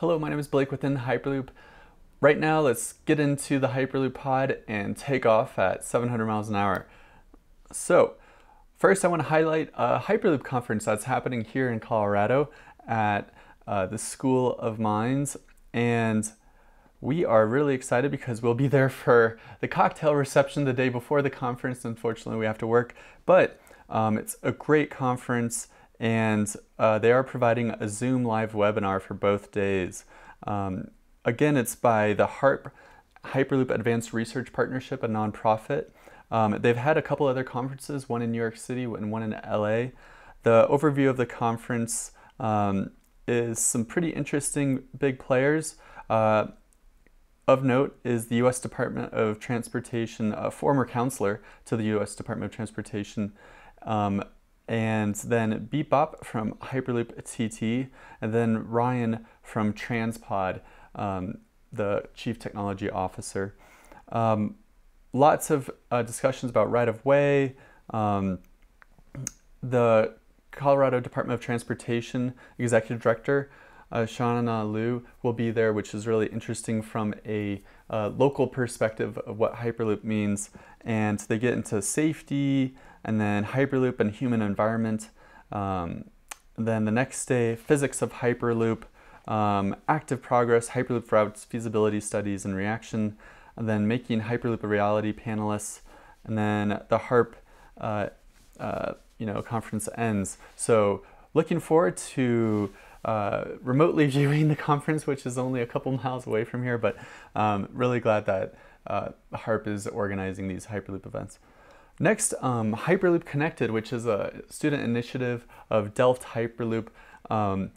Hello, my name is Blake within Hyperloop. Right now, let's get into the Hyperloop pod and take off at 700 miles an hour. So, first I want to highlight a Hyperloop conference that's happening here in Colorado at uh, the School of Mines. And we are really excited because we'll be there for the cocktail reception the day before the conference. Unfortunately, we have to work, but um, it's a great conference and uh, they are providing a Zoom live webinar for both days. Um, again, it's by the HARP Hyperloop Advanced Research Partnership, a nonprofit. Um, they've had a couple other conferences, one in New York City and one in LA. The overview of the conference um, is some pretty interesting big players. Uh, of note is the U.S. Department of Transportation, a former counselor to the U.S. Department of Transportation, um, and then Bebop from Hyperloop TT, and then Ryan from Transpod, um, the Chief Technology Officer. Um, lots of uh, discussions about right of way. Um, the Colorado Department of Transportation Executive Director uh, Shauna Liu will be there, which is really interesting from a uh, local perspective of what Hyperloop means. And they get into safety and then Hyperloop and human environment. Um, then the next day, physics of Hyperloop, um, active progress, Hyperloop routes, feasibility studies, and reaction. And then making Hyperloop a reality panelists. And then the HARP uh, uh, you know, conference ends. So looking forward to uh, remotely viewing the conference, which is only a couple miles away from here, but um, really glad that uh, HARP is organizing these Hyperloop events. Next, um, Hyperloop Connected, which is a student initiative of Delft Hyperloop um,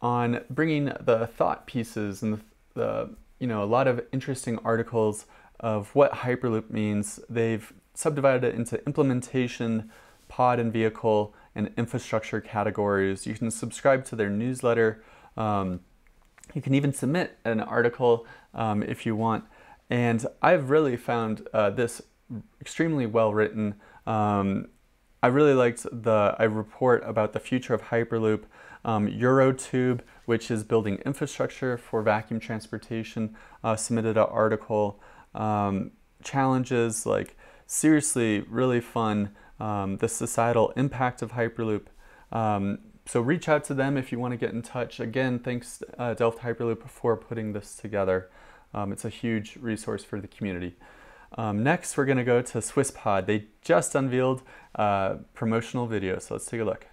on bringing the thought pieces and the, the, you know, a lot of interesting articles of what Hyperloop means. They've subdivided it into implementation, pod and vehicle, and infrastructure categories. You can subscribe to their newsletter. Um, you can even submit an article um, if you want. And I've really found uh, this extremely well written. Um, I really liked the I report about the future of Hyperloop, um, Eurotube, which is building infrastructure for vacuum transportation, uh, submitted an article. Um, challenges like seriously really fun um, the societal impact of Hyperloop. Um, so reach out to them if you want to get in touch. Again, thanks uh, Delft Hyperloop for putting this together. Um, it's a huge resource for the community. Um, next, we're going to go to SwissPod. They just unveiled uh, promotional video, so let's take a look.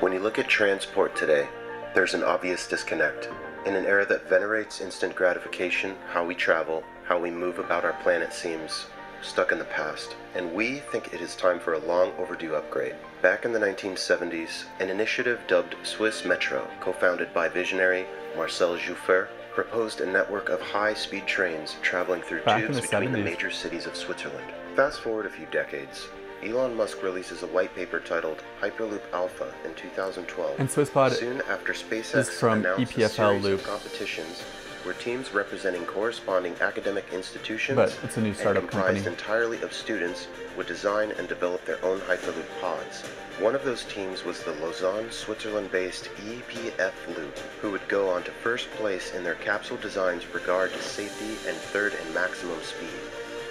When you look at transport today, there's an obvious disconnect. In an era that venerates instant gratification, how we travel, how we move about our planet seems stuck in the past, and we think it is time for a long overdue upgrade. Back in the 1970s, an initiative dubbed Swiss Metro, co-founded by visionary Marcel Jufer, proposed a network of high-speed trains traveling through Back tubes the between 70s. the major cities of Switzerland. Fast forward a few decades, Elon Musk releases a white paper titled Hyperloop Alpha in 2012. And SwissPod soon after SpaceX is from EPFL Loop. competitions were teams representing corresponding academic institutions but it's a new startup and comprised company. entirely of students would design and develop their own Hyperloop pods. One of those teams was the Lausanne, Switzerland-based EPF Loop, who would go on to first place in their capsule designs regard to safety and third and maximum speed.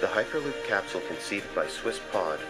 The Hyperloop capsule conceived by Swiss Pod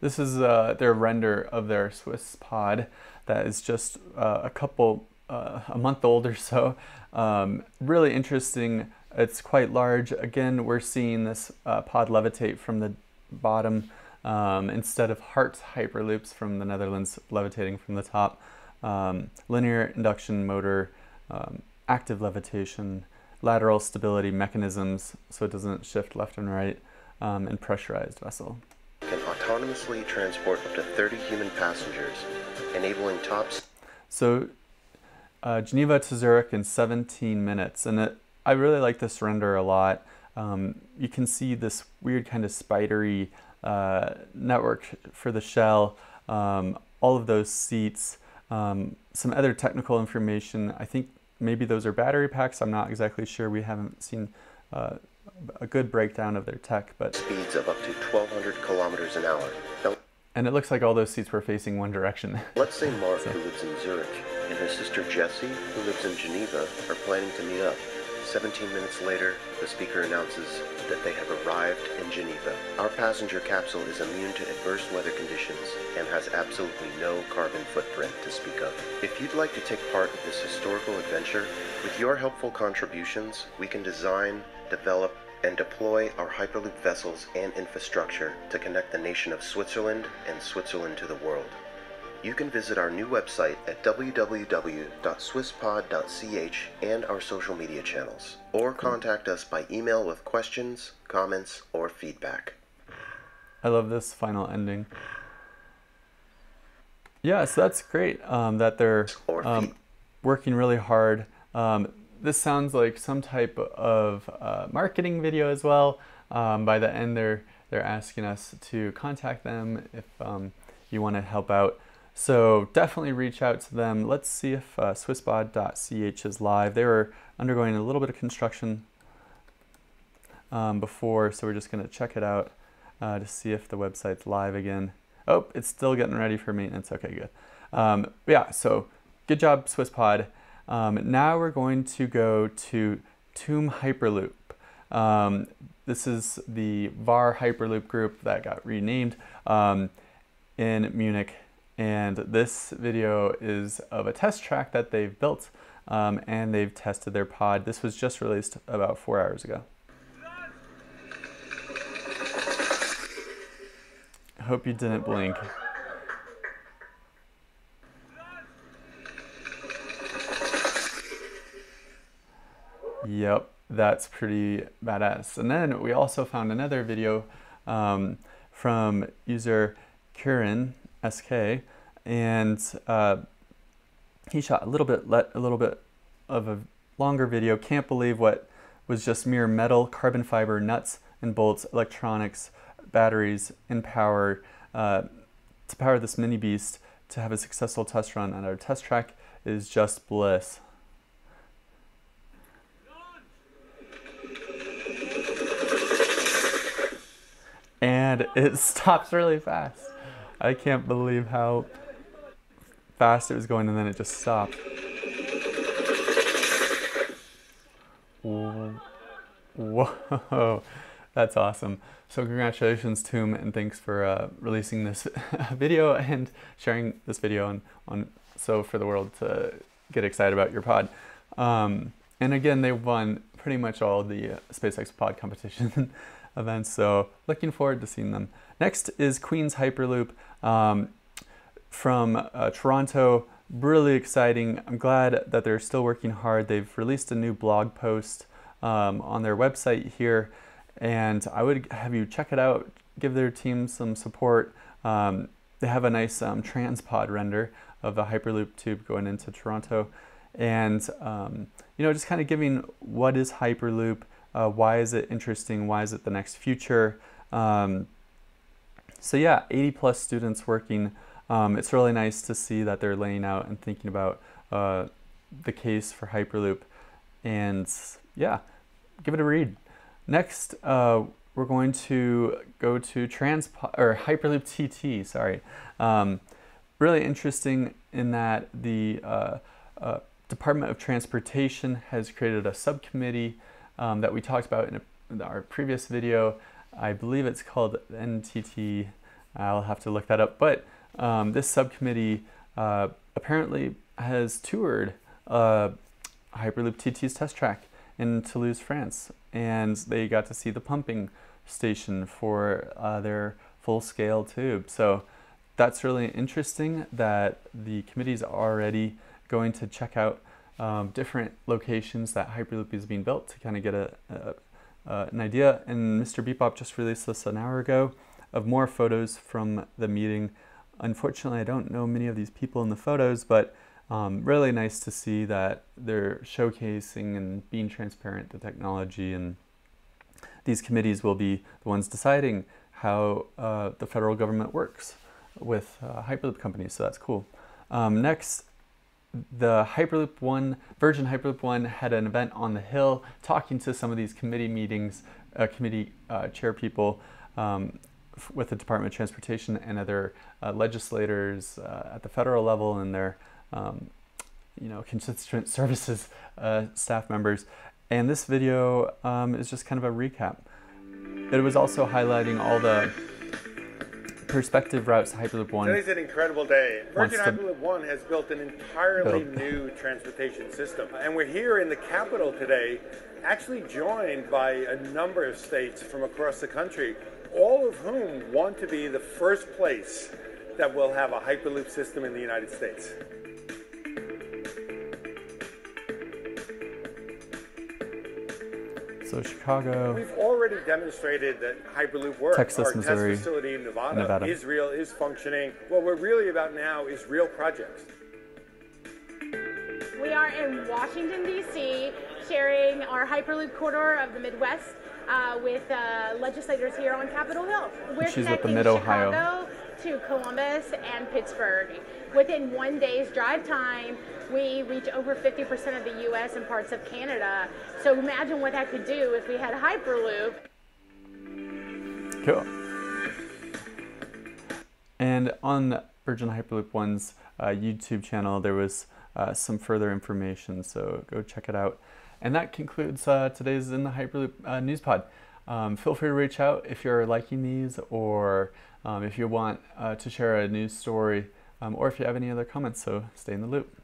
this is uh, their render of their Swiss pod that is just uh, a couple, uh, a month old or so. Um, really interesting. It's quite large. Again, we're seeing this uh, pod levitate from the bottom um, instead of Hardt Hyperloops from the Netherlands levitating from the top. Um, linear induction motor, um, active levitation, lateral stability mechanisms so it doesn't shift left and right, um, and pressurized vessel. Can autonomously transport up to 30 human passengers, enabling tops. So uh, Geneva to Zurich in 17 minutes. And it, I really like this render a lot. Um, you can see this weird kind of spidery uh, network for the shell, um, all of those seats, um, some other technical information. I think maybe those are battery packs. I'm not exactly sure. We haven't seen uh, a good breakdown of their tech, but speeds of up to 1,200 kilometers an hour. And it looks like all those seats were facing one direction. Let's say Mark, who lives in Zurich, and his sister Jessie, who lives in Geneva, are planning to meet up. 17 minutes later, the speaker announces that they have arrived in Geneva. Our passenger capsule is immune to adverse weather conditions and has absolutely no carbon footprint to speak of. If you'd like to take part in this historical adventure, with your helpful contributions, we can design, develop, and deploy our Hyperloop vessels and infrastructure to connect the nation of Switzerland and Switzerland to the world. You can visit our new website at www.swisspod.ch and our social media channels, or contact us by email with questions, comments, or feedback. I love this final ending. Yeah, so that's great um, that they're um, working really hard. Um, this sounds like some type of uh, marketing video as well. Um, by the end, they're they're asking us to contact them if um, you want to help out. So definitely reach out to them. Let's see if uh, swisspod.ch is live. They were undergoing a little bit of construction um, before, so we're just going to check it out uh, to see if the website's live again. Oh, it's still getting ready for maintenance. Okay, good. Um, yeah, so good job, SwissPod. Um, now we're going to go to TUM Hyperloop. Um, this is the WARR Hyperloop group that got renamed um, in Munich and this video is of a test track that they've built um, and they've tested their pod. This was just released about four hours ago. Hope you didn't blink. Yep, that's pretty badass. And then we also found another video um, from user Kieran SK, and uh, he shot a little bit let a little bit of a longer video. Can't believe what was just mere metal, carbon fiber, nuts and bolts, electronics, batteries, and power uh, to power this mini beast to have a successful test run on our test track is just bliss. And it stops really fast. I can't believe how fast it was going and then it just stopped. Whoa, that's awesome. So congratulations TUM and thanks for uh, releasing this video and sharing this video on, on so for the world to get excited about your pod. Um, and again, they won pretty much all the uh, SpaceX pod competition events, so looking forward to seeing them. Next is Queen's Hyperloop um, from uh, Toronto. Really exciting. I'm glad that they're still working hard. They've released a new blog post um, on their website here, and I would have you check it out. Give their team some support. Um, they have a nice um, transpod render of the Hyperloop tube going into Toronto, and um, you know, just kind of giving what is Hyperloop, uh, why is it interesting, why is it the next future. Um, so yeah, 80 plus students working. Um, it's really nice to see that they're laying out and thinking about uh, the case for Hyperloop. And yeah, give it a read. Next, uh, we're going to go to Trans or Hyperloop TT. Sorry, um, really interesting in that the uh, uh, Department of Transportation has created a subcommittee um, that we talked about in, a, in our previous video I believe it's called NTT. I'll have to look that up. But um, this subcommittee uh, apparently has toured uh, Hyperloop TT's test track in Toulouse, France, and they got to see the pumping station for uh, their full-scale tube. So that's really interesting that the committee is already going to check out um, different locations that Hyperloop is being built to kind of get a, a uh, an idea, and Mr. Bebop just released this an hour ago of more photos from the meeting. Unfortunately, I don't know many of these people in the photos, but um, really nice to see that they're showcasing and being transparent the technology, and these committees will be the ones deciding how uh, the federal government works with uh, Hyperloop companies, so that's cool. Um, next, the Hyperloop One, Virgin Hyperloop One had an event on the Hill talking to some of these committee meetings, uh, committee uh, chair people um, with the Department of Transportation and other uh, legislators uh, at the federal level and their um, you know constituent services uh, staff members. And this video um, is just kind of a recap. It was also highlighting all the perspective routes Hyperloop One. Today's an incredible day. Virgin Hyperloop One has built an entirely build. new transportation system. And we're here in the capital today, actually joined by a number of states from across the country, all of whom want to be the first place that will have a Hyperloop system in the United States. So Chicago, We've already demonstrated that Hyperloop works. Texas, Our Missouri, test facility in Nevada, Nevada. is is functioning. What we're really about now is real projects. We are in Washington, D.C., sharing our Hyperloop corridor of the Midwest uh, with uh, legislators here on Capitol Hill. We're She's with the connecting Mid-Ohio. Chicago to Columbus and Pittsburgh. Within one day's drive time, we reach over 50% of the U.S. and parts of Canada. So imagine what that could do if we had Hyperloop. Cool. And on Virgin Hyperloop One's uh, YouTube channel, there was uh, some further information, so go check it out. And that concludes uh, today's In the Hyperloop uh, News Pod. Um, feel free to reach out if you're liking these or um, if you want uh, to share a news story um, or if you have any other comments, so stay in the loop.